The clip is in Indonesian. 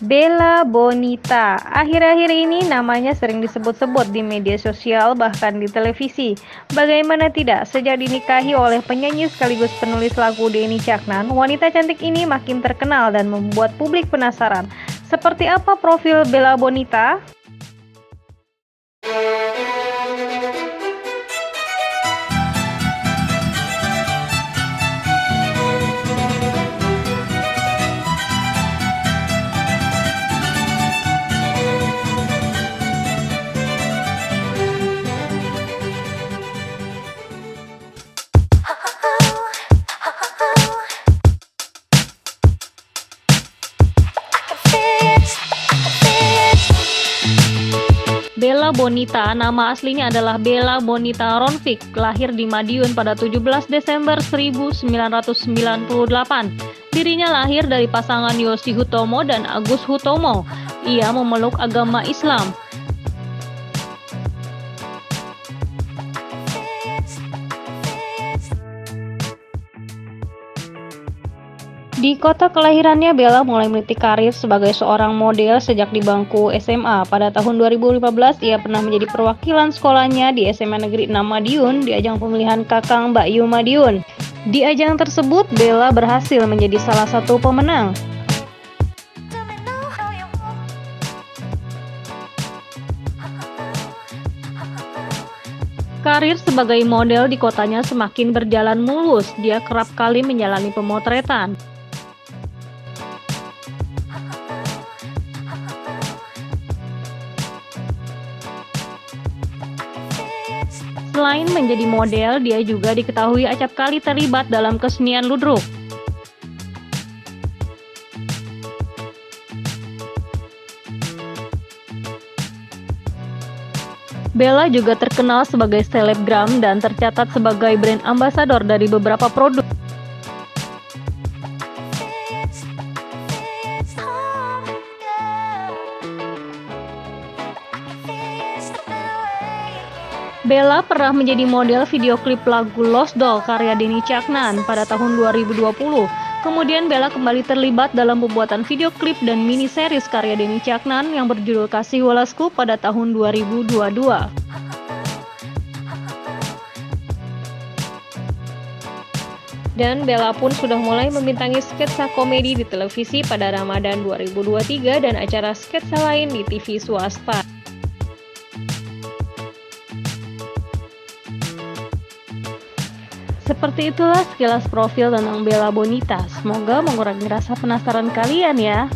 Bella Bonita. Akhir-akhir ini namanya sering disebut-sebut di media sosial bahkan di televisi. Bagaimana tidak, sejak dinikahi oleh penyanyi sekaligus penulis lagu Denny Caknan, wanita cantik ini makin terkenal dan membuat publik penasaran. Seperti apa profil Bella Bonita? Bella Bonita, nama aslinya adalah Bella Bonita Ronvik, lahir di Madiun pada 17 Desember 1998. Dirinya lahir dari pasangan Yosi Hutomo dan Agus Hutomo. Ia memeluk agama Islam. Di kota kelahirannya, Bella mulai meniti karir sebagai seorang model sejak di bangku SMA. Pada tahun 2015, ia pernah menjadi perwakilan sekolahnya di SMA Negeri 6 Madiun di ajang pemilihan Kakang Mbak Yu Madiun. Di ajang tersebut, Bella berhasil menjadi salah satu pemenang. Karir sebagai model di kotanya semakin berjalan mulus. Dia kerap kali menjalani pemotretan. Selain menjadi model, dia juga diketahui acap kali terlibat dalam kesenian ludruk. Bella juga terkenal sebagai selebgram dan tercatat sebagai brand ambassador dari beberapa produk. Bella pernah menjadi model video klip lagu Lost Doll karya Denny Caknan pada tahun 2020. Kemudian Bella kembali terlibat dalam pembuatan video klip dan mini series karya Denny Caknan yang berjudul Kasih Walasku pada tahun 2022. Dan Bella pun sudah mulai membintangi sketsa komedi di televisi pada Ramadan 2023 dan acara sketsa lain di TV swasta. Seperti itulah sekilas profil tentang Bella Bonita. Semoga mengurangi rasa penasaran kalian ya.